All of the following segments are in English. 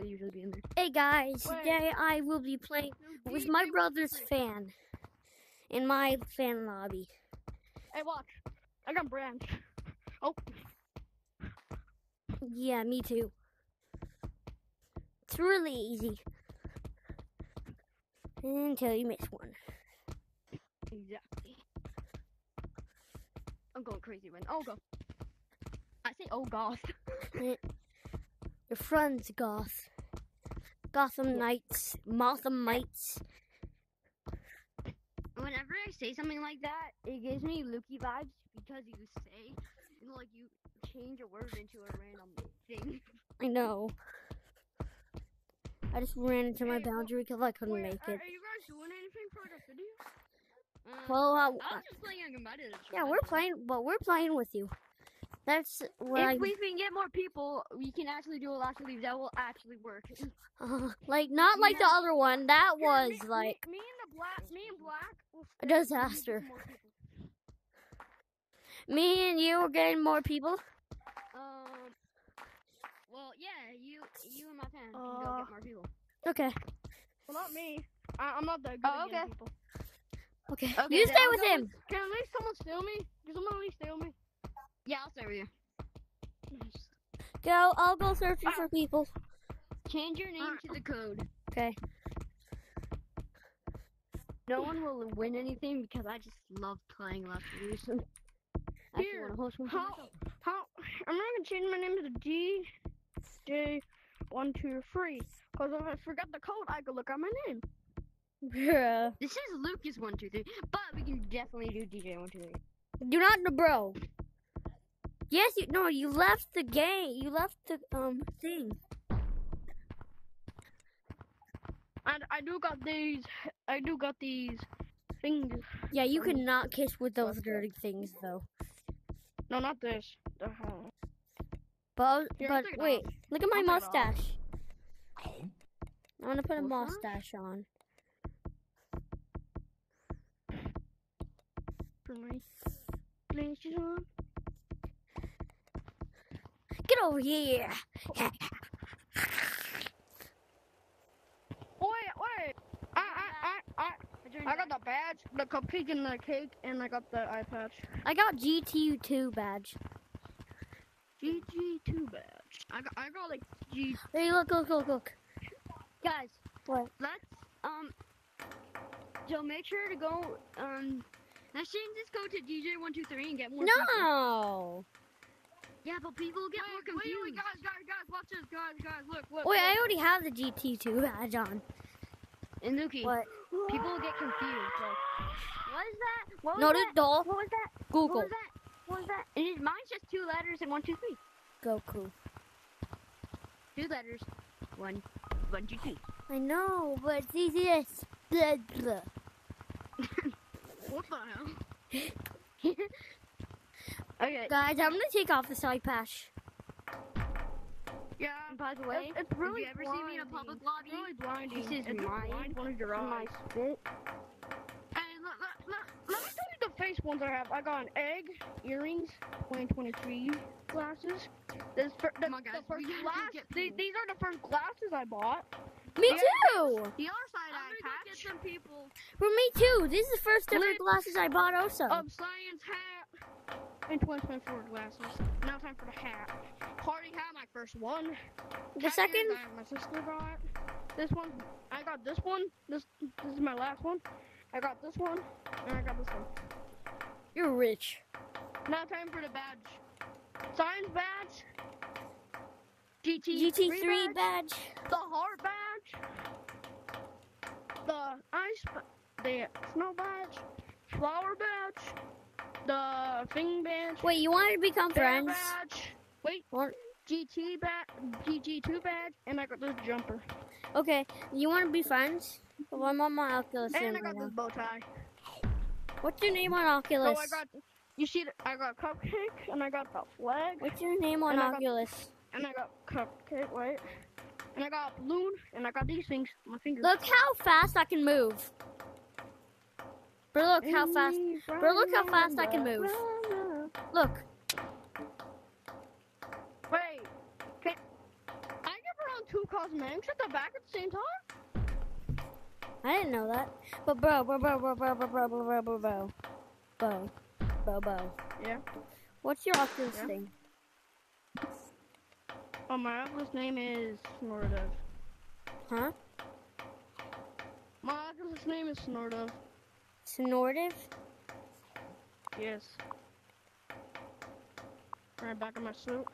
I'll usually be in there. Hey guys, Wait. today I will be playing with my brother's fan in my fan lobby. Hey, watch. I got branch. Oh, Yeah, me too. It's really easy. Until you miss one. Exactly. I'm going crazy right now. Oh, go. I say, oh, gosh. Your friends, Goth. Gotham Knights, Motham Knights. Whenever I say something like that, it gives me Lukey vibes because you say, like, you change a word into a random thing. I know. I just ran into my Hey, boundary because I couldn't wait, make it. are you guys doing anything for the video? Uh, Well, I uh, was just playing a competitive. yeah, we're playing, but we're playing with you. That's what I If we can get more people, we can actually do a last leave. That will actually work. Uh, like not like the other one. That Here, was me, me- like me, and the black. Me and black. a disaster. me and you were getting more people. Um. Well, yeah, you, you and my fan can Uh, go get more people. Okay, Well, not me. I, I'm not that good Oh, at okay. people. okay. Okay, you stay with him. Can at least someone steal me? Can someone at least steal me? Yeah, I'll stay with you. Go. I'll go searching for people. Change your name to the code. Okay. No one will win anything because I just love playing Last Leave. So I host one how, how, I'm not gonna change my name to the G J one two three. Cause if I forget the code, I could look at my name. Bruh. This is Lucas one two three, but we can definitely do DJ one two three. Do not, bro. Yes, you no. You left the game. You left the um thing. And I do got these. I do got these things. Yeah, you cannot kiss with those dirty things though. No, not this. The hell. But Here, but wait, look at my I'll take it off. mustache. I want to put a Mustache? mustache on. Me. Please, just one. Get over here. Wait, wait. I, I, I, I, I got the badge, the cupcake, and the cake, and I got the eye patch. I got GTU2 badge. GG2 badge. I got, I got like G. Hey, look, look, look, look. Guys, What? let's um. So make sure to go um. Let's this code to DJ one two three and get more. people. Yeah, but people get more Wait, wait, confused. wait, guys, guys, guys, watch this, guys, guys, look, look. Wait, I already have the GT2 badge on. And Lukey, What? people will get confused. Like, what is that? What was No, that? this doll. What was that? Google. What was that? What was that? And mine's just two letters and one two three. Goku. Two letters. One, one, two, three. I know, but it's s- Blah, blah. What the hell? Okay. Guys, I'm gonna take off the side patch. Yeah. And by the way, it's, it's really if you ever see me in a public lobby, It's really blinding. this is It just mine blinds one of your and my eyes. spit. Hey, let, let, let, let me tell you the face ones I have. I got an egg, earrings, 2023 glasses. This fir- the, Come on, guys, the first glass. These, these are the first glasses I bought. Me Yeah. too. The other side I'm eye gonna go get patch. some people. For me too. This is the first ever Clip. glasses I bought. Also. Um, science hat and 2024 glasses. Now time for the hat. Already had my first one. the second. my sister got. This one, I got this one. This this is my last one. I got this one, and I got this one. You're rich. Now time for the badge. Science badge. GT GT3 badge. The heart badge. The ice. The snow badge. Flower badge. The thing badge. Wait, you wanted to become friends? badge. Wait. What? GT badge. GG2 badge. And I got this jumper. Okay, you want to be friends? Well, I'm on my Oculus. And I got now. this bow tie. What's your name on Oculus? I got. You see, I got cupcake, and I got the flag, What's your name on And I got- Oculus? and I got cupcake. Wait. And I got balloon, and I got these things. My fingers. Look how fast I can move. Bro, look how fast. Bro, look how fast I can move. Look. Wait. Can, I give around two cosmetics at the back at the same time? I didn't know that. But bro, bro, bro, bro, bro, bro, bro, bro, bro, bro, bro, bro, bro, bro. Yeah. What's your Oculus Yeah. thing? Oh, my Oculus name is Snortov. Huh? My Oculus name is Snortov. Snortive? Yes. Right back in my suit.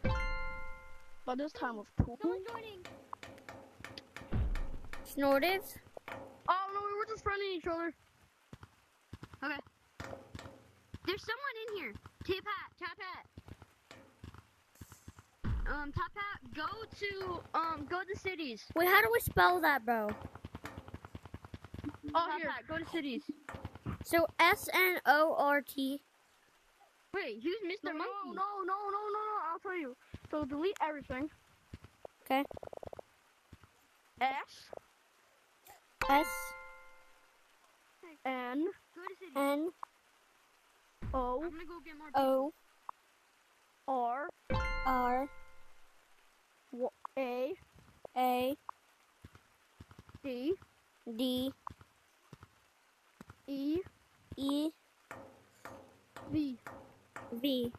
But this time with pool. Someone joining. Snortive? Oh no, we were just friending each other. Okay. There's someone in here. Tip hat, top hat. Um, top hat, go to um, go to cities. Wait, how do we spell that, bro? Oh top here. hat, go to cities. So S N O R T. Wait, who's Mr. No, no, Monkey? no, no, no, no, no. I'll tell you. So delete everything. Okay. S S N Go to cities. N O I'm gonna go get more. O R R w- A A D D E E V. V.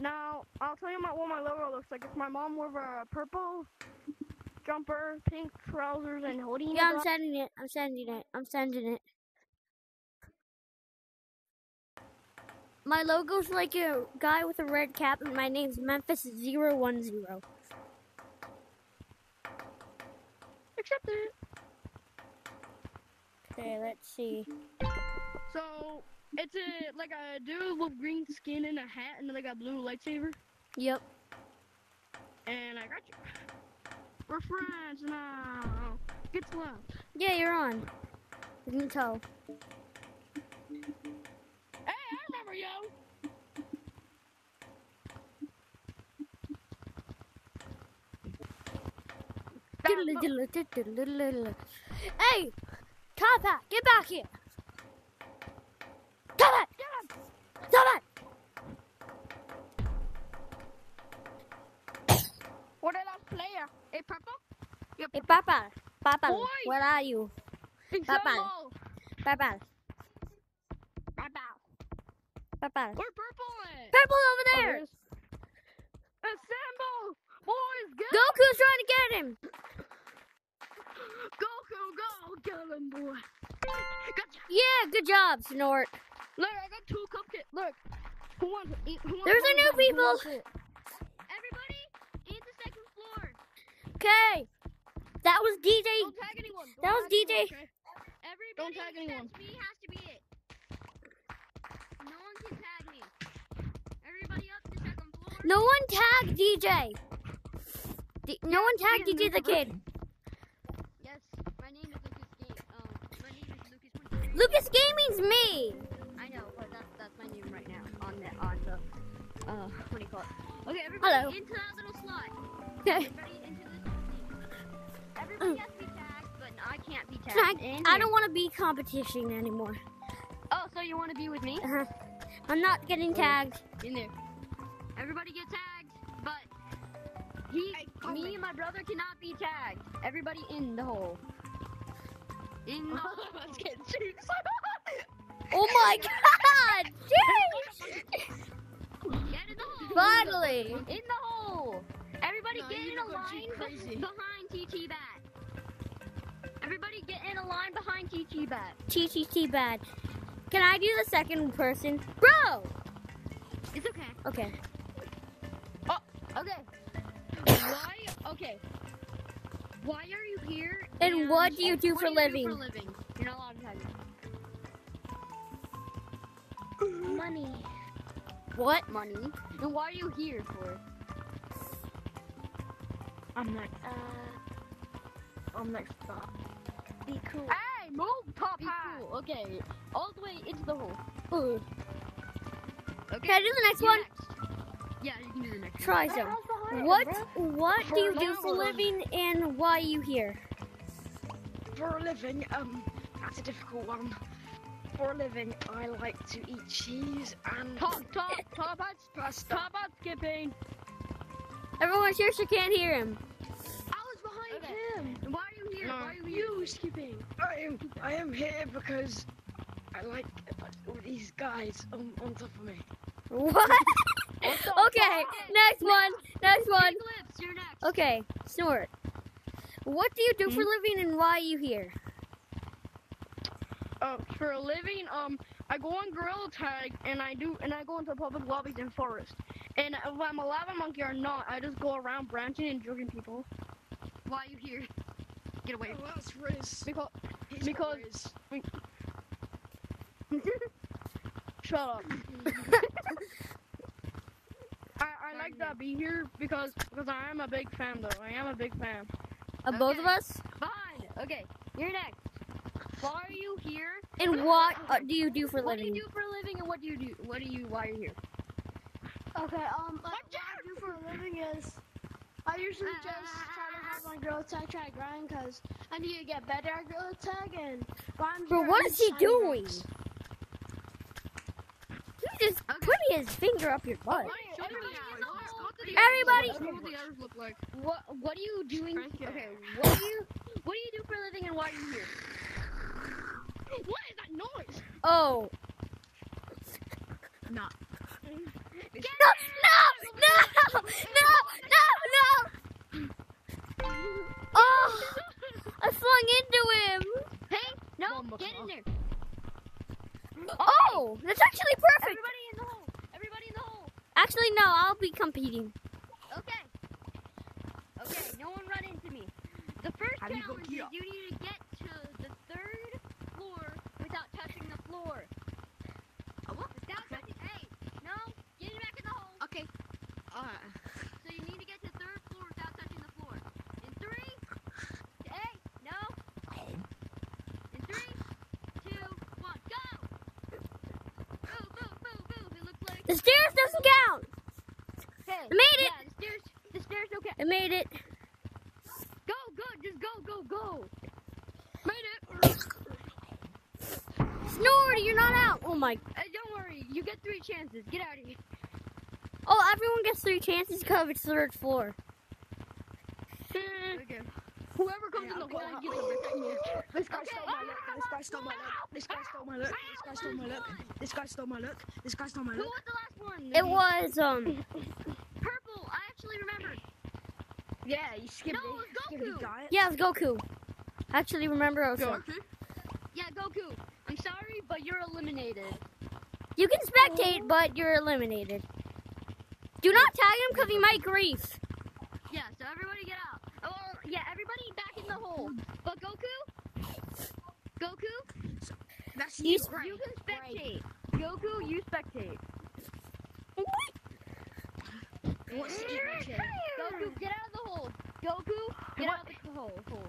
Now I'll tell you my, what my logo looks like. If my mom wore a purple jumper, pink trousers, and hoodie. Yeah, I'm sending it. I'm sending it. I'm sending it. My logo's like a guy with a red cap, and my name's Memphis 010. Accept it. Okay, let's see. So it's a like a dude with green skin and a hat and then like a blue lightsaber. Yep. And I got you. We're friends now. Get love. Yeah, you're on. You can tell. Hey, I remember you. Hey! Top hat, get back here! Top hat! Top hat! What did I play? A purple? Yep. Hey, Papa! Papa, Boy! where are you? Papa. Papa, Papa. Papa. Where purple at? Purple over Oh, there! is. Assemble! Boys, go! Goku's trying to get him! Good job, Snort. Look, I got two cupcakes. Look. Who wants it? Who wants There's a new of them? Who people. Everybody, in the second floor. Okay. That was DJ. Don't tag anyone. Don't That was tag anyone, DJ. okay? Everybody tag anyone. except me has to be it. No one can tag me. Everybody up to second floor. No one tagged DJ. D- no one tagged DJ the new kid. Yes, my name is Lucas Game. Um, my name is Lucas. Gaming's me. I know, but that's that's my name right now on the on the uh what do you call it? Okay, everybody Hello. into that little slot. Okay. Everybody into this thing. Everybody has to be tagged, but I can't be tagged. I, I don't want to be competition anymore. Oh, so you want to be with me? Uh-huh. I'm not getting tagged. In there. Everybody get tagged, but he, Hey, call me, me. and my brother cannot be tagged. Everybody in the hole. In the hole. Let's get cheeks. Oh my god! Jeez! Get in the hole. Finally. In the hole. Everybody No, get in a need to go line cheat be- crazy. behind TT Bat. Everybody get in a line behind TT Bat. TTT bad. Can I do the second person? Bro! It's okay. Okay. Oh, okay. Why? Okay. Why are you here? And what do you do what for do living? for living? You're not allowed to tag me. Money. What? Money. And why are you here for? I'm next. Uh, I'm next stop. Be cool. Hey, move, top Be cool. Okay. All the way into the hole. Ooh. Okay. Can I do the next You one? next. Yeah, you can do the next one. Try some. What what do you do for For living and why are you here? For a living, um, that's a difficult one. For a living, I like to eat cheese and Top, top, top hat, pasta. top hat skipping. Everyone seriously can't hear him. I was behind Okay. him. And why are you here? No, Why are you here? you skipping. I am I am here because I like all these guys on, on top of me. What? okay, next one. Next one. Eclipse, you're next. Okay, Snort. What do you do for a living and why are you here? Uh, for a living, um, I go on Gorilla Tag and I do, and I go into public lobbies and forests. And if I'm a lava monkey or not, I just go around branching and joking people. Why are you here? Get away. Oh, that's Riz. Because He's because- Riz. shut up. I, I like that be here because because I am a big fan though. I am a big fan. Of both of us? Fine. Okay, you're next. Why are you here? And what uh, do you do for a What do you do for a living, and what do you do? What do you? Why are you here? Okay, um, like, what I do for a living is I usually just try to have my girl tag try to grind because I need to get better at girl tag and while I'm Bro, here, what I is need he doing? rocks. He's just putting his finger up your butt. Everybody in the hole. What do the Everybody- others look like? What do the others look like? What what are you doing? Okay, what do you? What do you do for a living, and why are you here? What is that noise? Oh. Not. No, no, no, no, no, no. Oh, I flung into him. Hey, no, get in there. Oh, that's actually perfect. Everybody in the hole. Everybody in the hole. Actually, no, I'll be competing. Okay. Okay, no one run into me. The first How do you go challenge is you need to get to the third floor without touching the floor. Oh, what? Without touching. Hey, no, get back in the hole. Okay. Alright. So you need to get to the third floor without touching the floor. In three. Hey, no. In three, two, one, go. Boo, boo, boo, boo. It looks like. The stairs doesn't count. Hey, I made it. Yeah, the stairs. The stairs don't count. I made it. Go, go, just go, go, go. Made it. Snorty, you're not out. Oh my. Hey, don't worry. You get three chances. Get out of here. Oh, everyone gets three chances because it's third floor. Okay. Whoever comes Yeah, in the I'll hole gets a victory. This guy Okay. stole my look. This guy stole my look. This guy stole my look. This guy stole my look. This guy stole my look. This guy stole my look. Who was the last one? It was um. purple. I actually remember. Yeah, you skipped No, it. it was Goku. Yeah, it was Goku. Actually, remember also. Yeah, Goku. I'm sorry, but you're eliminated. You can spectate, but you're eliminated. Do not tag him because he might grief. Yeah, so everybody get out. Oh, well, yeah, everybody back in the hole. But Goku, Goku, That's You you. s- you can spectate. Goku, you spectate. What's the eat Goku, get out of the hole. Goku, get out of the hole. hole.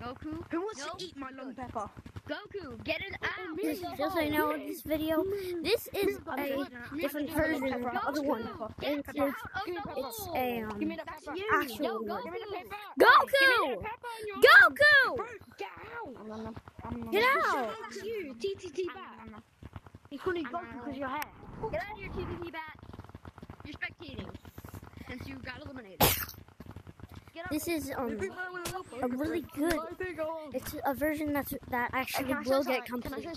Goku, Who wants No. to eat my long pepper? Goku, get it out. This, of the just so you hole. know, this video, this is a different version of the other one. Goku, get It's, out it's, of the it's hole. a um, Give me the pepper. actual Yo, one. Give me Goku. Goku! Pepper on your Goku! Get out! Get out! That's you. TTT back. You couldn't go because your hair. Get out of your TVT bat. You're spectating. Since you got eliminated. Get out This is um a really good. It's a version that's that actually Can I say will get Can completed.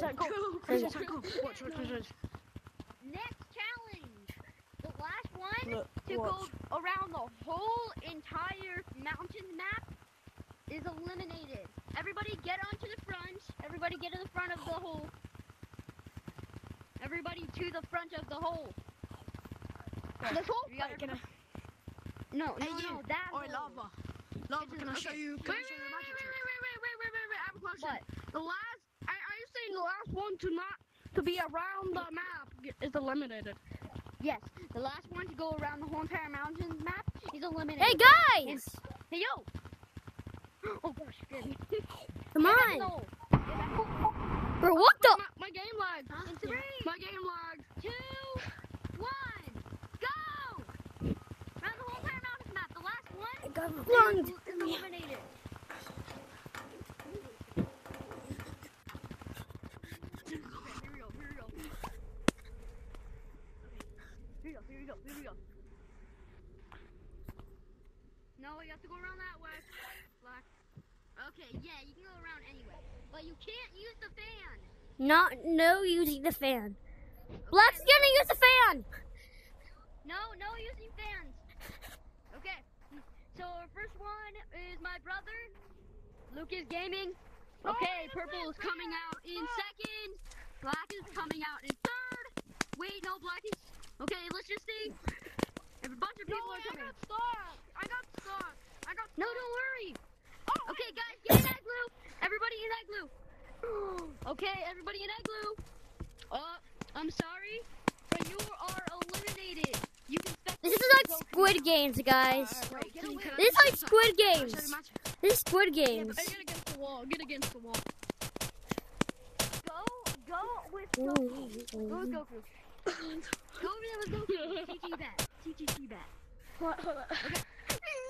Next challenge. The last one Look, to watch. go around the whole entire mountain map is eliminated. Everybody get onto the front. Everybody get to the front of the hole. Everybody to the front of the hole. This hole? You gotta- Can I- no, no, Hey, no, you. that Oi, hole. lava. Lava, can I show Okay. you? Wait, Can I wait, show you a wait, magic wait, trick? wait, wait, wait, wait, wait, wait. I have a question. What? The last, I, are you saying the last one to not to be around the map ge- is eliminated? Yes, the last one to go around the whole entire mountain map is eliminated. Hey guys! Hey, yo! Oh gosh, scared. Come Get back in the on! hole. Bro, what the? My, my game lagged. In three, My game lagged. two, one, go! Around the whole entire mountain map. The last one got is flung. eliminated. Here we go, here we go. Here we go, here go, here we go. go around that way. Black. Okay, yeah, you can go around anyway. But you can't use the fan. Not no using the fan. Black's gonna use the fan. No, no using. Okay. So our first one is my brother, Lucas Gaming. Okay, purple is coming out in second. Black is coming out in third. Wait, no, black is. Okay, let's just see. A bunch of people are coming. I got stuck. I got stuck. I got stuck. No, don't worry. Okay, guys, get in egg glue. Everybody in egg glue. Okay, everybody in that glue. Uh, I'm sorry, but you are eliminated. You can This is like Squid Games, guys. Right, get away. This is like Squid Games. This is Squid Games. Get against the wall. Get against the wall. Go, go with Goku. Go with Goku. Go over there with Goku. TT bat. TTT bat. What? Hold on.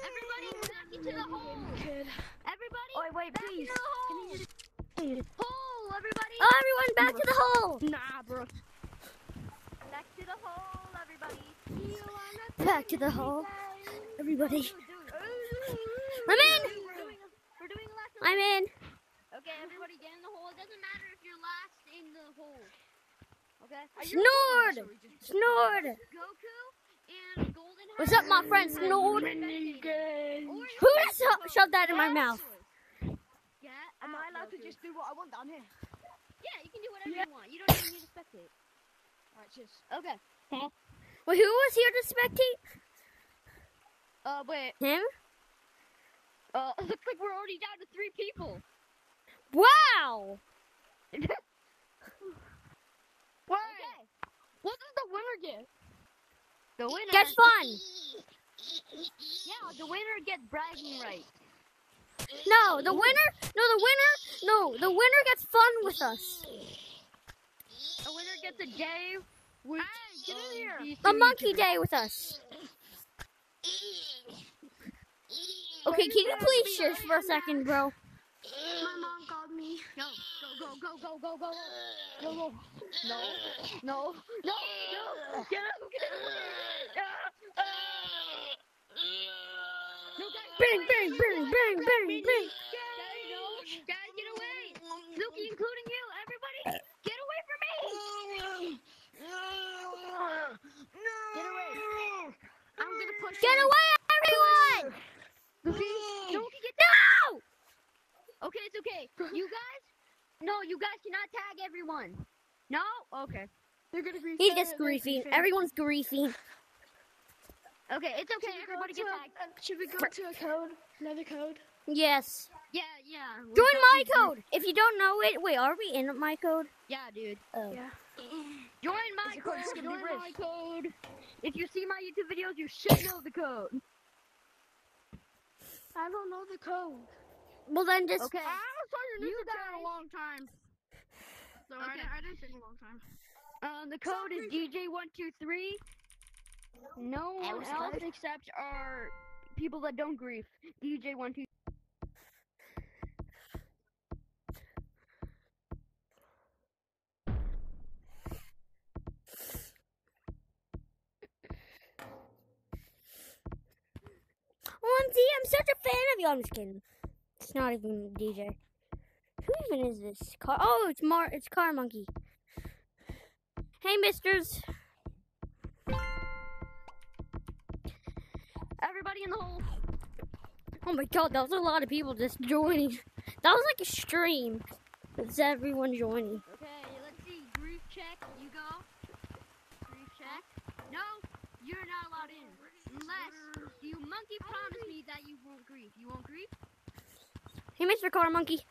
Everybody back into the hole. Everybody Oh, wait, back please. into the hole. Hole, everybody. Oh, everyone, back to the hole. Nah, bro. Back to the hole, everybody. You wanna Back to the hole, everybody. Dude, dude. I'm in. We're doing, we're doing a last I'm in. Okay, everybody get in the hole. It doesn't matter if you're last in the hole. Okay? Snord. Snord. Goku and Golden What's up, my friend Snord? Who just sho- shoved that in my mouth? Get Am I allowed to just do what I want down here? Yeah, you can do whatever you want. You don't even need to spectate. Alright, cheers. Okay. Wait, who was here to spectate? Uh, wait. Him? Uh, looks like we're already down to three people. Wow. Wait. What does the winner get? The winner. gets fun. Yeah, the winner gets bragging rights. No, the winner. No, the winner. No, the winner gets fun with us. The winner gets a day. With, get in um, here. A monkey day with us. Okay, can you please shush for a second, bro? My mom called me. Go, go, go, go, go, go, go. Go, go. No, no, no, no. Get out, get out. No, guys, Bang, bang, bang, bang, bang, bang. Guys, no. Guys, get away. Suki, including you. Everybody, get away from me. Um, Get away. I'm gonna push Get you. away, everyone! Suki, get No! Okay, it's okay. You guys, no, you guys cannot tag everyone. No? Okay. They're gonna grief. He gets griefing. Everyone's griefing. Okay, it's okay. Should we go Everybody to get a- Should we go to a code? Another code? Yes. Yeah, yeah. we're Join my definitely- code. If you don't know it, wait, are we in my code? Yeah, dude. Oh. Yeah. Join my Is code code. just gonna Join be Riz? my code. If you see my YouTube videos, you should know the code. I don't know the code. Well, then just. Okay. I haven't saw your You YouTube channel in a long time. So I, Okay. didn't- I didn't take a long time. Um, the code is DJ123. No one else except our people that don't grief. DJ123. I'm such a fan of you. I'm just kidding. It's not even DJ. Who even is this? Car. Oh, it's Mar. It's Car Monkey. Hey, Misters. Everybody in the hole. Oh my God, that was a lot of people just joining. That was like a stream. It's everyone joining. Okay, let's see. Grief check. You go. Grief check. No, you're not allowed in. Unless you monkey promise me that you won't grief. You won't grief? Hey, Mr. Car Monkey.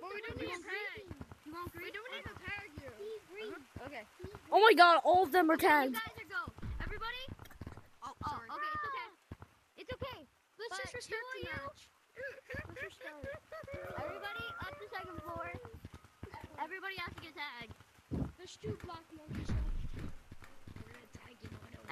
But we don't a tag. You won't We grief? don't need to tag you. Okay. Oh my God, all of them are Okay, tagged. You guys are go. Everybody? Oh, Oh, okay, it's okay. It's okay. Let's But just restart the you- match. Let's restart. Everybody up the second floor. Everybody has to get tagged. There's two black monkeys left.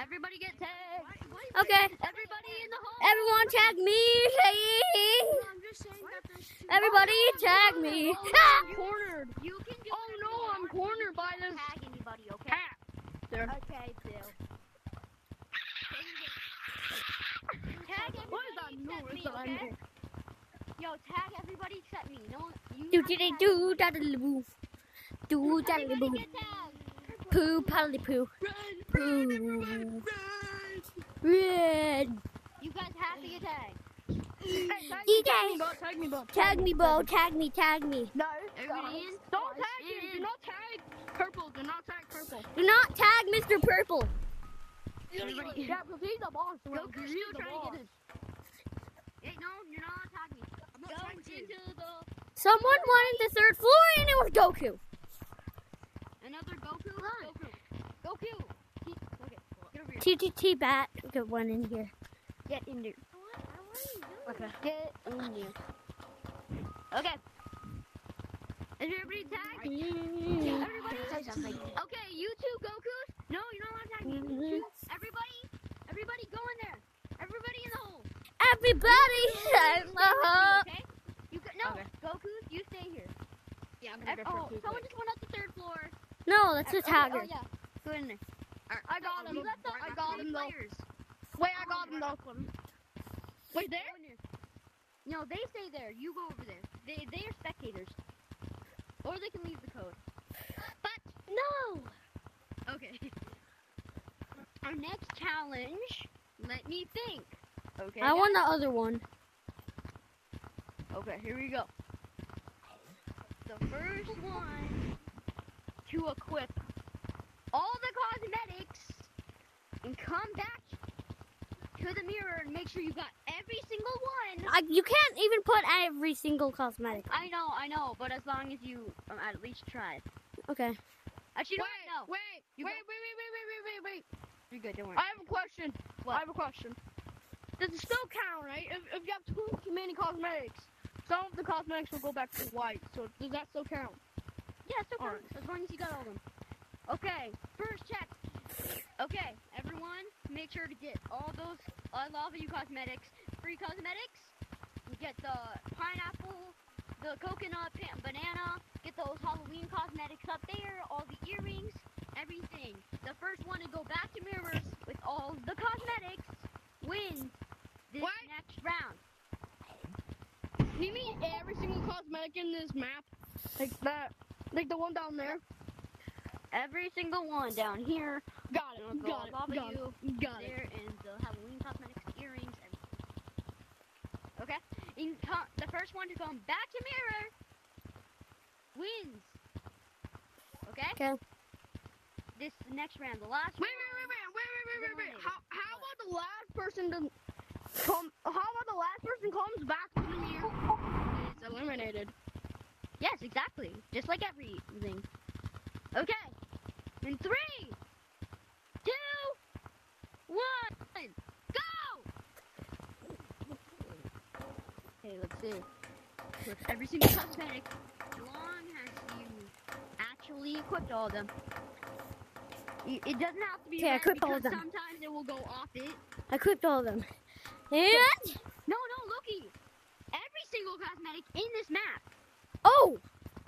Everybody get tagged. Okay. Everybody in the hole. Everyone tag me. No, I'm just saying that there's two. Everybody tag me. Oh, Ah! Cornered. You can do Oh, no, I'm cornered by this Tag anybody, okay? Cat. There. Okay, Bill. Tag What is that? everybody except me, okay? Yo, tag everybody except me. No, you. Do have do to do tag do me. da da boo. Do da da Everybody boo. get tagged. Poo paddly poo. Poo. Red. You guys have to get tagged. Hey, tag me, DJ. tag me, bro. Tag me, bro. Tag me, Bo. Tag me. Tag me. No. Everybody in? Don't tag him. In. Do not tag purple. Do not tag purple. Do not tag Mr. Purple. Everybody. Yeah, because he's the boss. Go, around. Chris, He's you the trying to get it. Hey, no, you're not tagging me. I'm not Go trying to. into the Someone wanted the third floor, and it was Goku. another Goku. Goku. Goku. He, okay, get over here. TTT bat. Good one in here. Get in there. Okay. Get in there. Okay. Is everybody tagged? Everybody Say something. Okay, you two Gokus. No, you're not allowed to tag me. Two, everybody, everybody go in there. Everybody in the hole. Everybody. Uh, Okay? You go, no, Okay. Gokus, you stay here. Yeah, I'm Ev- oh, someone just went up the third floor. no, that's a Okay, tagger. Oh yeah, go in. I got him. I got him though. players. Wait, I got him though. Wait, there? There. No, they stay there. You go over there. They they are spectators, or they can leave the code. But No. okay. Our next challenge. Let me think. Okay. I want the other one. Okay, here we go. The first one to equip all the cosmetics and come back to the mirror and make sure you got every single one. I, you can't even put every single cosmetic. I know, I know, but as long as you um, at least try. Okay. Actually, Wait, no, no. wait, You wait, wait, wait, wait, wait, wait, wait, wait. You're good, don't worry. I have a question. What? I have a question. Does it still count, right? If, if you have too many cosmetics, some of the cosmetics will go back to white. So does that still count? Yeah, still Alright. counts, as long as you got all of them. Okay, first check. Okay, everyone, make sure to get all those I love you cosmetics, free cosmetics. You get the pineapple, the coconut, banana. Get those Halloween cosmetics up there, all the earrings, everything. The first one to go back to mirrors with all the cosmetics wins this What? next round. You mean every single cosmetic in this map? Like that? Like the one down there? Every single one down here. Got it. Oh, go Got it. Got you. it. Got it. there and the Halloween cosmetics, the earrings, everything. Okay? In the first one to come back to mirror wins. Okay? Okay. This next round, the last Wait, round. wait, wait, wait, wait, wait, wait, wait, wait. How, how about the last person to come? How about the last person comes back to the mirror is eliminated? Yes, exactly. Just like everything. Okay. In three, two, one, go! Okay, let's see. With every single cosmetic, long as you actually equipped all of them. It doesn't have to be Okay, I red equipped all of them. sometimes it will go off it. I equipped all of them. And No, no, looky. Every single cosmetic in this map. oh,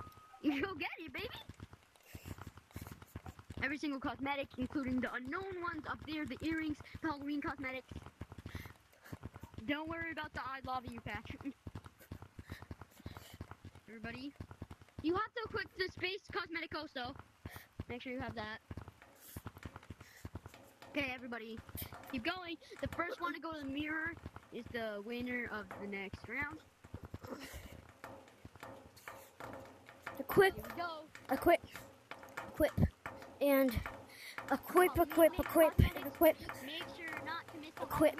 You go get it, baby. Every single cosmetic, including the unknown ones up there, the earrings, the Halloween cosmetics. Don't worry about the I love you patch. Everybody, you have to equip the space cosmetic also. Make sure you have that. Okay, everybody, keep going. The first one to go to the mirror is the winner of the next round. equip, Here we go. equip, equip, and equip, equip, equip, equip, Make sure not to miss the Equip.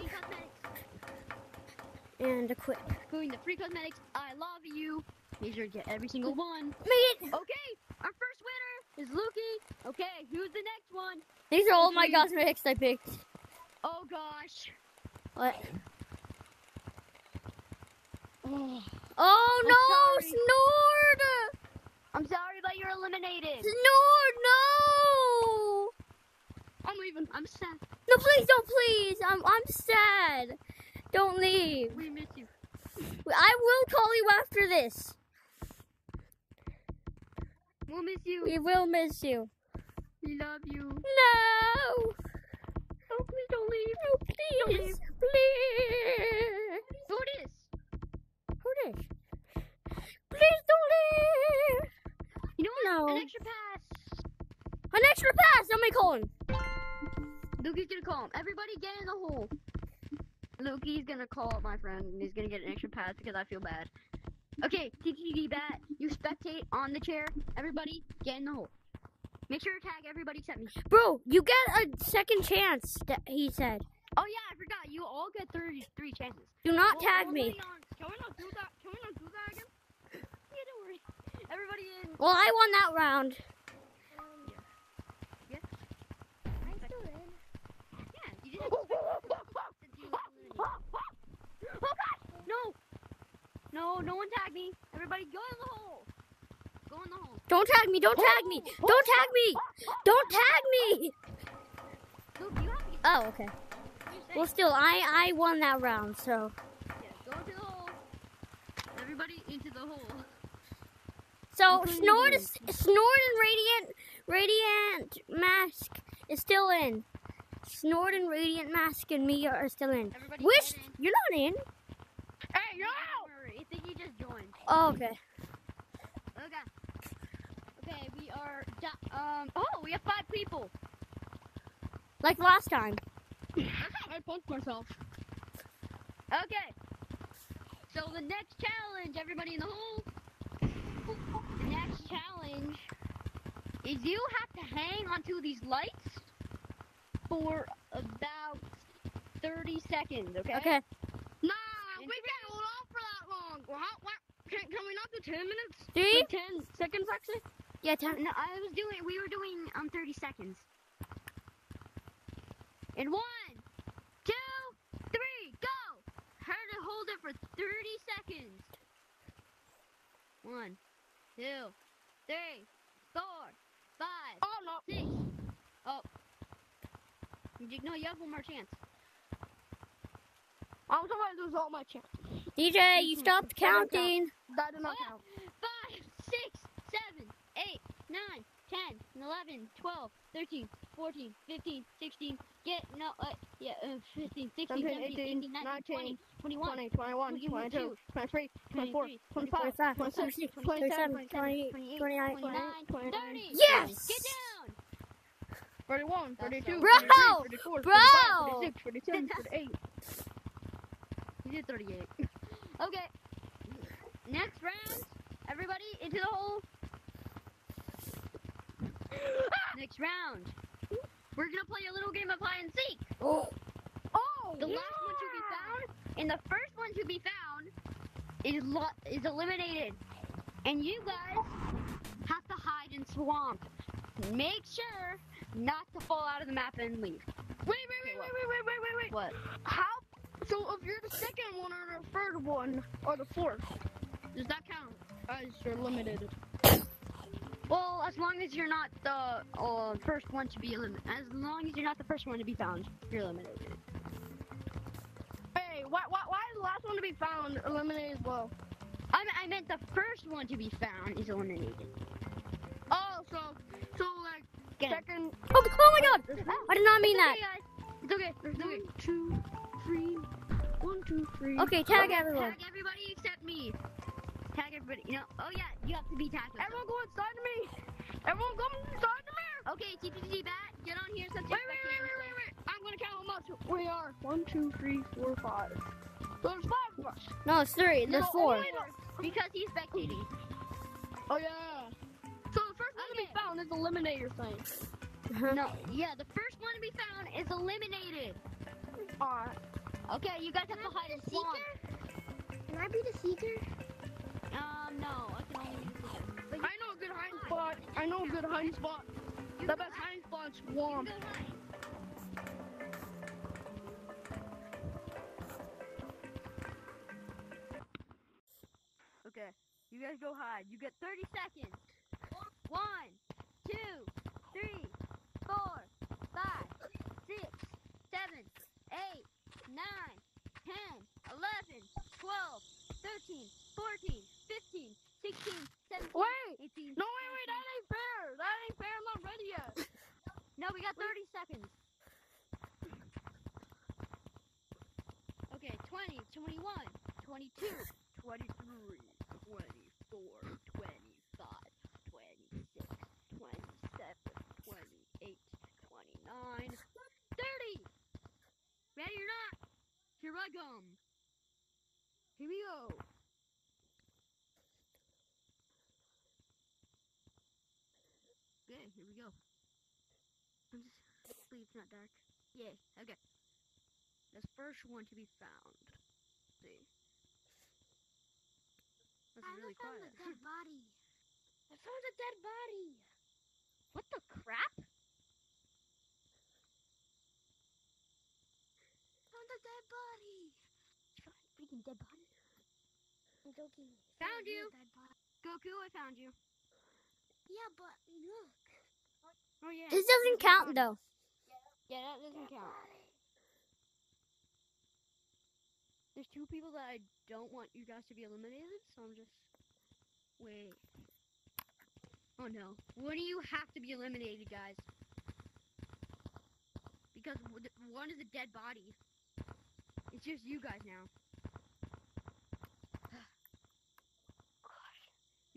And equip. including the free cosmetics. I love you. Make sure to get every single one. Me. Okay, our first winner is Lukey. Okay, who's the next one? These are all my cosmetics I picked. Oh gosh. What? Oh. Oh no. Snord! I'm sorry, eliminated. Snord, no! I'm leaving. I'm sad. No, please don't, please. I'm, I'm sad. Don't leave. We miss you. I will call you after this. We'll miss you. We will miss you. We love you. No! Oh, please don't leave. No, please, please. Who it is? Who this? Please don't leave. You know what? No. An extra pass. An extra pass. Somebody call him. Lukey's gonna call him. Everybody get in the hole. Lukey's gonna call up my friend and he's gonna get an extra pass because I feel bad. Okay, TTD bat, you spectate on the chair. Everybody get in the hole. Make sure to tag everybody except me. Bro, you get a second chance. He said. Oh yeah, I forgot. You all get 33 chances. Do not Well, tag me. on- Can we not do that? Can we not do that again? Yeah, don't worry. Everybody in. Well, I won that round. I'm still in. Yeah, you didn't. since you eliminated. Oh God! No! No, no one tag me. Everybody go in the hole. Go in the hole. Don't tag me. Don't tag me. Don't tag me. Don't tag me. You have to. Oh, okay. Well, still, I I won that round. So, Yeah, go into the hole. Everybody into the hole. So Including Snort, is, Snort and Radiant Radiant Mask is still in. Snort and Radiant Mask and me are still in. Everybody Wish in. you're not in. Hey, yo! Don't worry, I think you just joined. Oh, okay. Okay. Okay, we are. Um. Oh, we have five people. Like last time. I punched myself. Okay. So the next challenge, everybody in the hole. Challenge is you have to hang onto these lights for about 30 seconds, okay? Okay. Nah, we can't hold on for that long. How, what, can, can we not do 10 minutes? Three. Like 10 seconds, actually? Yeah. Ten. No, I was doing, we were doing um 30 seconds. In one, two, three, go! Try to hold it for 30 seconds. One, two, three, four, five, Oh, no. six. Oh. You, no, you have one more chance. I'm trying to lose all my chances. DJ, you stopped counting. That did not count. Five, six, seven, eight, nine, ten, eleven, twelve, thirteen, fourteen, fifteen, sixteen. Get no, uh, yeah, uh, 15, 16, 17, 17, 18, 18, 19, 19, 20, 21, 20, 21, 22, 23, 24, 25, 25, 26, 26, 27, 27, 28, 29. 29, 29, 30. Yes! Get down! 31, That's 32, so- Bro! 33, 34, Bro! 35, 36, 37, 38. You did 38. okay. Next round. Everybody into the hole. Next round. We're gonna play a little game of hide and seek. Oh. Oh. The yeah. last one to be found and the first one to be found is is eliminated, and you guys have to hide in swamp. Make sure not to fall out of the map and leave. Wait, wait, wait, wait, wait, wait, wait, wait, wait. What? How? So if you're the second one or the third one or the fourth, does that count? Guys, you're eliminated. Well, as long as you're not the uh, first one to be eliminated. As long as you're not the first one to be found, you're eliminated. Hey, why, why, why is the last one to be found eliminated as well? I, I meant the first one to be found is eliminated. Oh, so, so like Again. second. Oh, oh my God! I did not mean It's that. okay, guys. It's okay. It's okay. One, two, three. One, two, three. Okay, tag everyone. Tag everybody except me. Everybody. You know. Oh yeah, you have to be with Everyone go inside of me. Everyone come inside of me. them. Okay, TTT bat, get on here since Wait, wait, wait, wait, wait, wait. I'm gonna count how much we are. One, two, three, four, five. There's five of us. No, it's three. There's No, four. Because he's spectating. Oh yeah. So the first one to be found is eliminator thing. No, yeah, the first one to be found is eliminated. Alright. Okay, you guys have to hide in swamp. Can I be the seeker? Um, no, I can only be the. I know a good hiding spot. I know a good hiding spot. You The best hide. hiding spot's You warm. Okay, you guys go hide. You get 30 seconds. One, two, three, four, five, six, seven, eight, nine, ten, eleven, twelve, thirteen, fourteen, fifteen, sixteen, seventeen, Wait. eighteen. No, wait, wait. That ain't fair. That ain't fair. I'm not ready yet. No, we got 30 seconds. Okay, 20, 21, 22, 23, 24, 25, 26, 27, 28, 29, 30. Ready or not? Here I come. Here we go. Okay, here we go. I'm just hopefully it's not dark. Yay, okay. This first one to be found. Let's see. That's really quiet. dead body. I found a dead body. What the crap? Found a dead body. Found a Freaking dead body. I'm joking. Found you. Goku, I found you. Yeah, but look. Oh yeah. This doesn't count though. Yeah, that doesn't count. There's two people that I don't want you guys to be eliminated, so I'm just wait. Oh no, one of you have to be eliminated, guys. Because one is a dead body. It's just you guys now.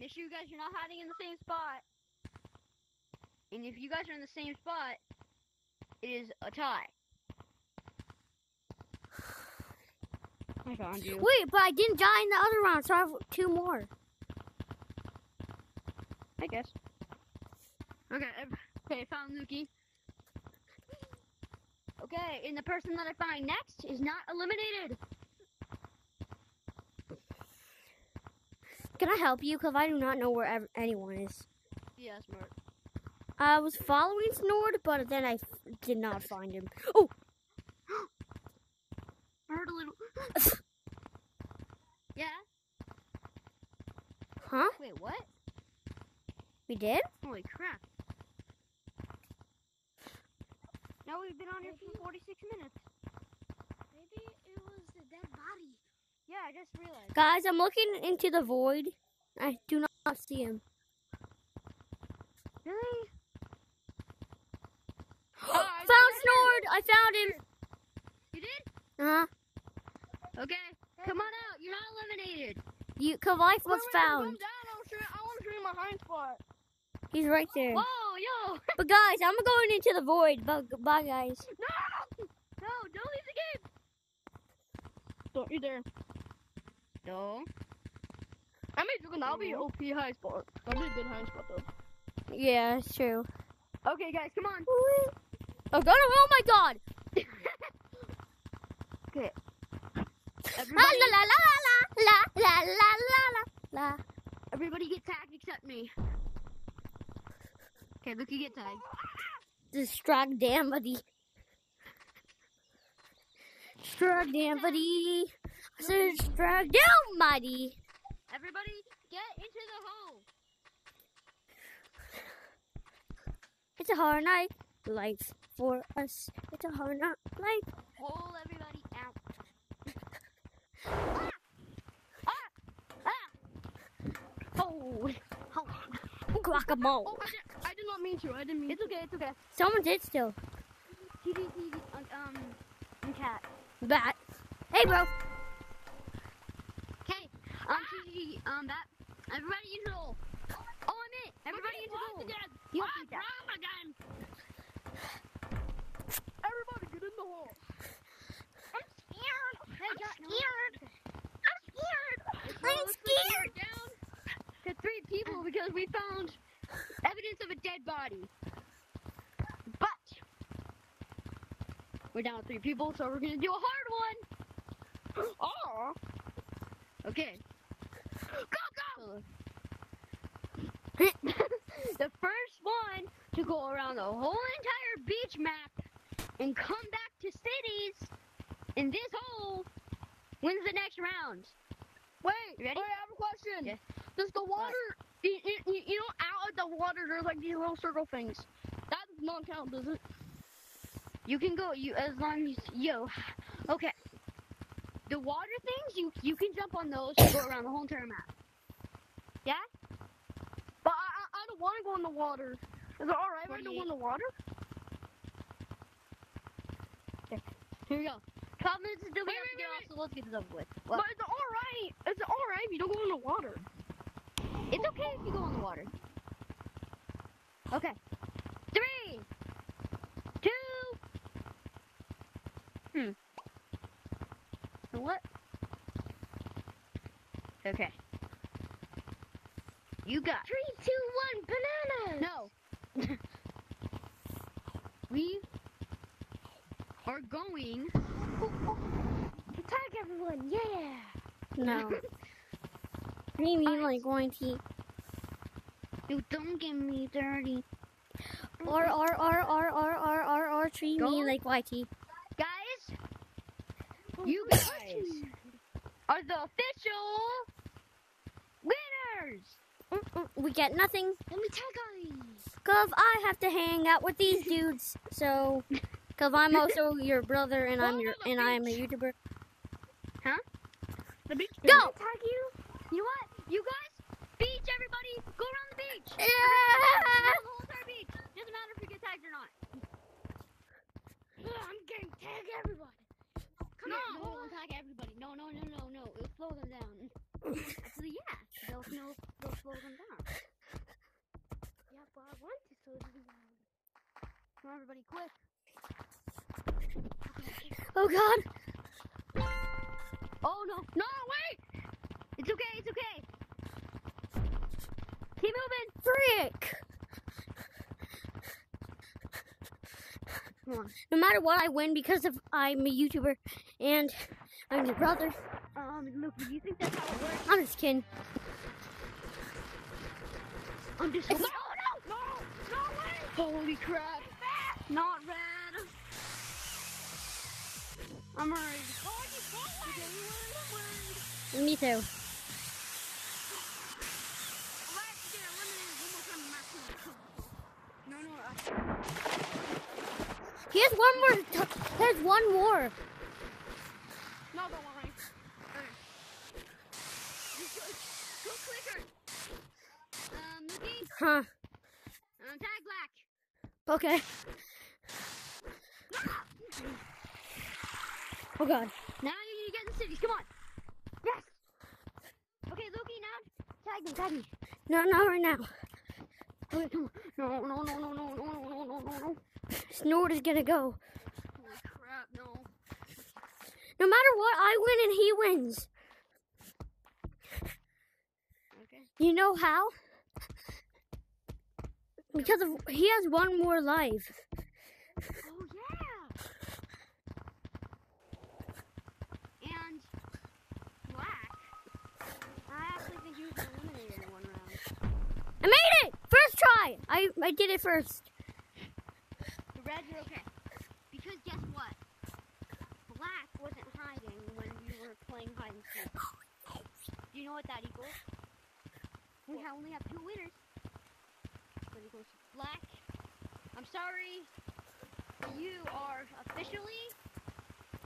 Make sure you guys are not hiding in the same spot. And if you guys are in the same spot, it is a tie. I found you. Wait, but I didn't die in the other round, so I have two more. I guess. Okay, okay, I found Lukey. Okay, and the person that I find next is not eliminated. Can I help you? Because I do not know where ev- anyone is. Yeah, smart. I was following Snord, but then I f- did not find him. Oh, I heard a little. yeah. huh? Wait, what? We did? Holy crap! Now we've been on here for 46 minutes. Maybe it was the dead body. Yeah, I just realized. Guys, I'm looking into the void. I do not see him. Really? found Snord! I found him! You did? Uh huh. Okay. Come on out. You're not eliminated. You, cause life was Wait, wait, found. Down. I, was trying, I want to show my hind spot. He's right there. Whoa, yo! But guys, I'm going into the void. Bye, bye guys. No! No, don't leave the game. Don't you dare. No. I mean, you can now be OP high spot. That'd be a good high spot though. Yeah, it's true. Okay, guys, come on. Oh god! Oh, oh my god! Okay. Ah, la Everybody, la la la la la la la la la. everybody get tagged except me. Okay, look, you get tagged. Distract damn buddy. Distract damn buddy. Distract down buddy. Everybody, get into the hole. It's a hard night. Life for us. It's a hard night. Life. Hole everybody out. ah! Ah! Ah! Oh! Hold on. Guacamole. Oh, I did, I did not mean to. I didn't mean It's okay, it's okay. Someone did still. Um, cat. Bat. Hey, bro. Okay, um, TV, um, that. Everybody into the hole. Oh, I'm in. Everybody into the hole. You that. again. Everybody get in the hole. I'm scared. John, no. scared. I'm scared. I'm scared. down to three people because we found evidence of a dead body. But we're down to three people, so we're gonna do a hard one. Oh. Okay. Go go. the first to go around the whole entire beach map and come back to cities in this hole wins the next round. Wait, You ready? wait, I have a question. Yeah. Does the water, you, you, you know, out of the water, there's like these little circle things. That does not count, does it? You can go you as long as yo. Okay. The water things you you can jump on those and go around the whole entire map. Yeah? But I, I, I don't want to go in the water. Is it alright if I don't go in the water? Here we go. Five minutes until we Wait, have to wait, get wait, off, so let's get this over with. But it's alright. It's alright if you don't go in the water. it's okay if you go in the water. Okay. Three, two. Hmm. What? Okay. You got Three, two, one, bananas. no. we are going. To tag everyone, yeah. No. What do you mean, like going to? You don't get me dirty. Or or or or or or or or treat me like YT. Guys, you guys are the official winners. We get nothing. Let me tag guys. Cause I have to hang out with these dudes. So, cause I'm also your brother and I'm your and I am a YouTuber. Huh? The beach. Go. Tag you. You know what? You guys, beach everybody, go around the beach. Yeah. The whole entire beach. Doesn't matter if you get tagged or not. Ugh, I'm getting tag everybody. Oh, come no, here, no, don't tag everybody. No, no, no, no, no. It'll slow them down. Actually, yeah, they'll, no, they'll slow them down. Yeah, but want to slow them down. Come on, everybody, quick. Oh God. Oh no, no, wait! It's okay, it's okay. Keep moving. Frick. Come on. No matter what, I win because of I'm a YouTuber and I'm your brother. Um, look, do you think that's how it works? I'm just kidding. I'm just. No, no, no, no way! Holy crap! Not red. I'm worried. Me too. No, no, He has one more. There's one more. No, don't worry. just go, go quicker. Um, Mookie, Huh. Um. Okay. Oh God. Now you need to get in the cities. Come on. Yes. Okay, Loki, now tag me, tag me. No, not right now. Okay, come on. No, no, no, no, no, no, no, no, no, no. Snort is gonna go. Holy crap, no. No matter what, I win and he wins. Okay. You know how? Because of he has one more life. Oh yeah. And black. I actually think he was eliminated in one round. I made it! First try! I, I did it first. The reds are okay. Because guess what? Black wasn't hiding when we were playing hide and seek. Do you know what that equals? We ha- only have two winners. Black. I'm sorry. You are officially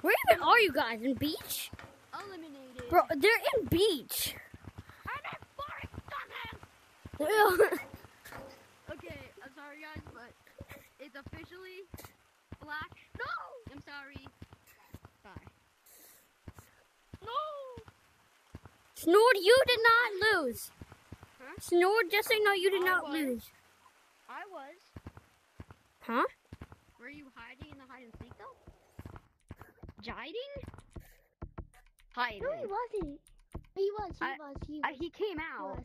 Where even are you guys? In beach? eliminated. Bro, they're in beach. I'm in Forest! Okay, I'm sorry guys, but it's officially black. No! I'm sorry. Bye. No. Snort, you did not lose. Huh? Snort, just so you know, you did I not won. lose. I was. Huh? Were you hiding in the hide and seek though? Hiding? Hiding. No, he wasn't. He was. He I- was. He was. he came he out. was.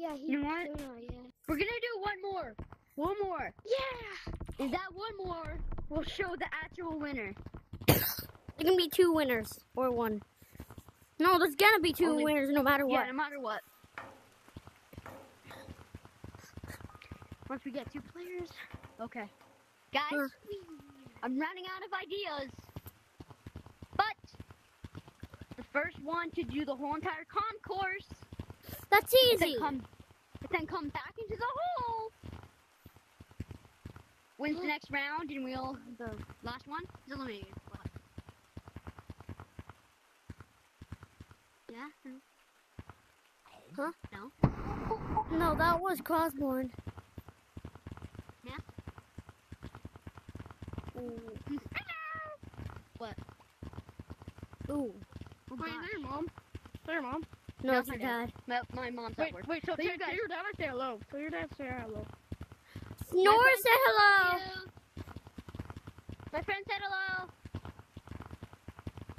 Yeah, he. You know what? No, yeah. We're gonna do one more. One more. Yeah. Is that one more We'll show the actual winner. There can be two winners or one. No, there's gonna be two Only- winners no matter what. Yeah, no matter what. Once we get two players. Okay. Guys. I'm running out of ideas. But the first one to do the whole entire concourse, That's easy. then come, but then come back into the hole. Wins the next round, and we'll the last one is eliminated. Yeah. Huh? No. No, that was Crossborn. What? Ooh. Oh, Wait, gosh. is mom? That mom? No, it's my your dad. dad. My, my mom's Wait, at work. wait, so But you guys- tell your dad I say hello. Tell your dad say hello. Nora said hello. My friend said hello.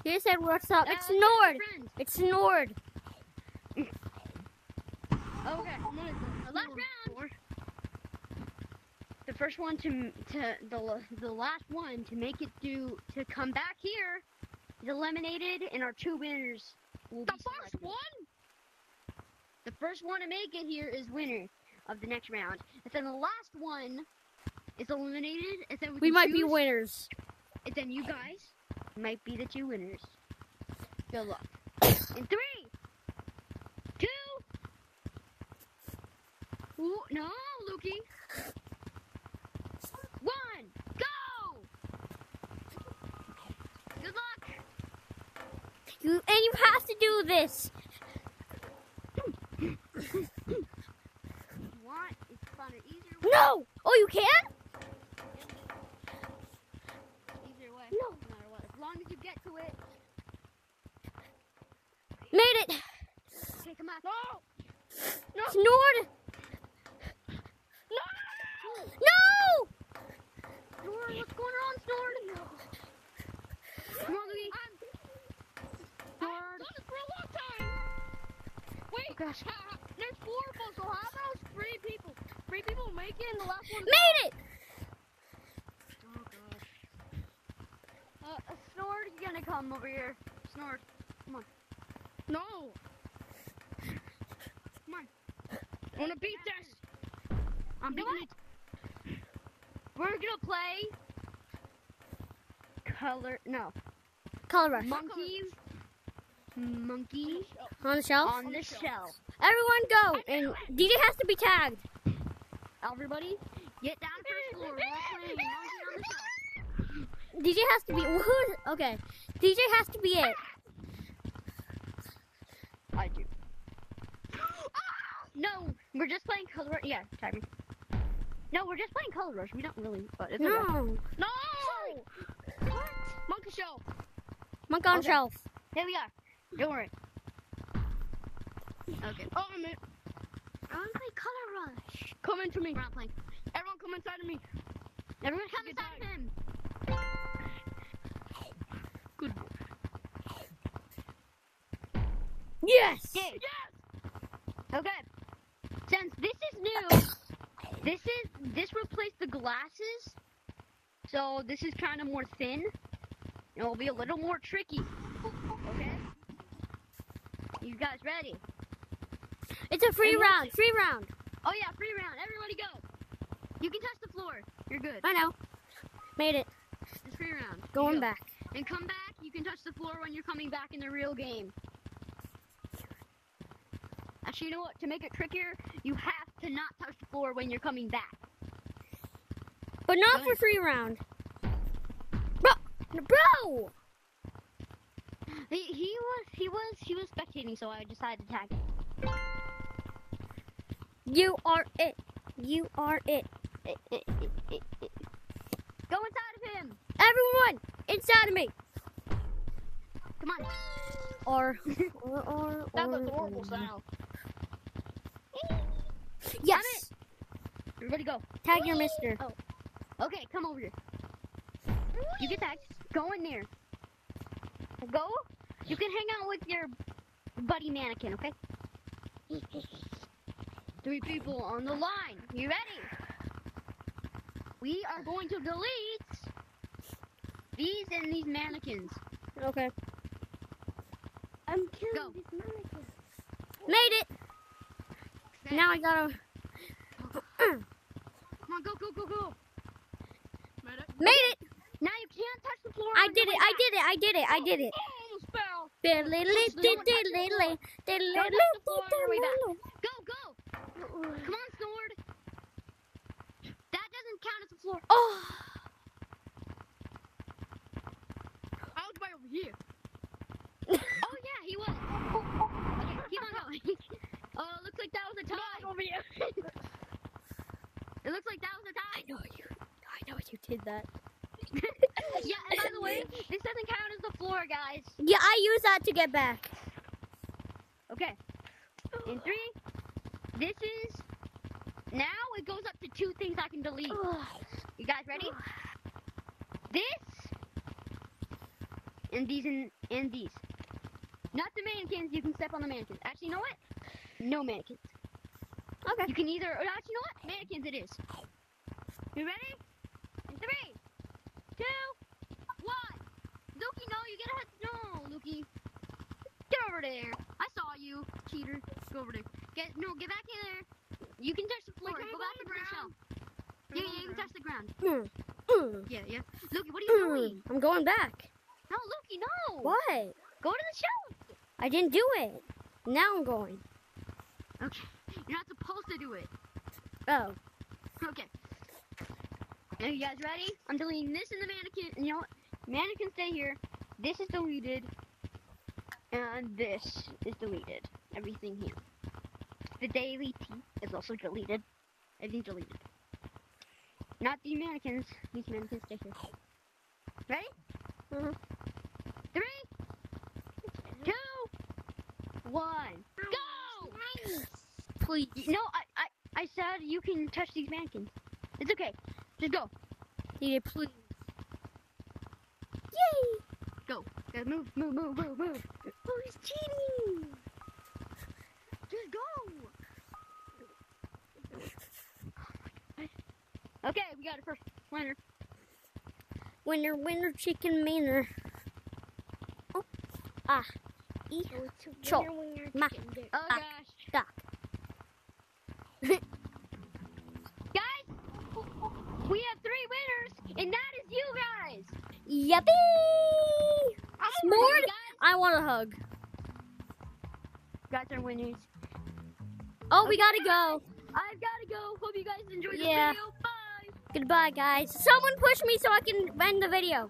He said, what's up? Uh, It's Nord. It's Nord. Okay. The last round. The first one to to the the last one to make it do to come back here is eliminated, and our two winners will The be first selected. one? The first one to make it here is winner of the next round. And then the last one is eliminated, and then we, We might be winners. And then you guys might be the two winners. Good luck. In three, two. Ooh, no, Lukey. One, go. Good luck. You and you have to do this. You want it's funner, easier, No. Oh, you can? easier way. No. No matter what, as long as you get to it. Made it. Okay, come on. No! It's Nord. No. Snort, what's going on, Snort? Come on, Louie. I've done this for a long time. Wait, Oh, gosh. there's four of us, so how about three people? Three people make it, and the last one. Made it. Oh gosh. Uh, uh, Snort, you gonna come over here? Snort, come on. No. Come on. I wanna beat this. I'm beating it. We're gonna play color. No, Color rush monkey. Monkey on the shelf. on the shelf. Everyone go, and DJ has to be tagged. Everybody, get down to the floor. We're all playing monkey on the shelf. DJ has to be. Who's okay? DJ has to be it. I do. No, we're just playing color. Rush. Yeah, timing. No, we're just playing color rush. We don't really, but it's okay. No. No. Monkey show. Monk on Okay. shelf. Here we are. Don't worry. Okay. Oh, I'm in. I want to play color rush. Come into me. We're not playing. Everyone, come inside of me. Everyone come inside of him. Good. Yes. Okay. Okay. Since this is new, this is this replaced the glasses, so this is kind of more thin. It will be a little more tricky. Okay. You guys ready? It's a free round. Free round. Oh yeah, free round. Everybody go. You can touch the floor. You're good. I know. Made it. It's free round. Going go. back. And come back. You can touch the floor when you're coming back in the real game. Actually, you know what? To make it trickier, you have to not touch the floor when you're coming back. But not for free round. Bro, bro. He, he was he was he was spectating, so I decided to tag him. You are it. You are it. Go inside of him. Everyone inside of me. Come on. Or, or, or, That's or, a horrible sound. Yes. Everybody go. Tag your mister. Oh. Okay, come over here. You get tagged. Go in there. Go. You can hang out with your buddy mannequin, okay? Three people on the line. You ready? We are going to delete these and these mannequins. Okay. I'm killing Go. these mannequins. Made it. Now I gotta. Come on, go, go, go, go. Medic. Made it. Now you can't touch the floor. I did it. I did it. I did it. I did it. Oh, almost fell. Go, go. Come on, Sword. That doesn't count as a floor. Oh. I was by over here. Oh yeah, he was. Okay, keep on going. oh, it looks like that was a tie. over here. It looks like that was a tie. I know you. I know you did that. Yeah, and by the way, this doesn't count as the floor, guys. Yeah, I use that to get back. Okay. In three, this is. Now it goes up to two things I can delete. You guys ready? This and these and, and these. Not the mannequins. You can step on the mannequins. Actually, you know what? No mannequins. Okay. You can either. or Actually, you know what? Mannequins. It is. You ready? In three, two, one. Lukey, no, you gotta. No, Lukey. Get over there. I saw you, cheater. Go over there. Get no, get back in there. You can touch the floor. Go back into the shell. Yeah, yeah, you can touch the ground. Mm. Mm. Yeah, yeah. Lukey, what are you Mm. doing? I'm going back. No, Lukey, no. What? Go to the shell. I didn't do it. Now I'm going. Okay. You're not supposed to do it. Oh. Okay. Are you guys ready? I'm deleting this in the mannequin. And you know what? Mannequin stay here. This is deleted. And this is deleted. Everything here. The daily tea is also deleted. Everything's deleted. Not the mannequins. These mannequins stay here. Ready? Mhm. Three, two, one, go! Please. No, I, I, I said you can touch these mannequins. It's okay. Just go. DJ, please. Yay! Go. Go. Move, move, move, move, move. Oh, he's cheating. Just go. Okay, we got it first. Winner. Winner, winner, chicken manor. Oh. Ah. E. Cho. Ma. Oh Ah. gosh. Stop. Guys, we have three winners, and that is you guys. Yippee! I'm More? over you guys. I want a hug. Guys are winners. Oh, we gotta go. I've got to go. Hope you guys enjoyed the Yeah. video. Goodbye, guys. Someone push me so I can end the video.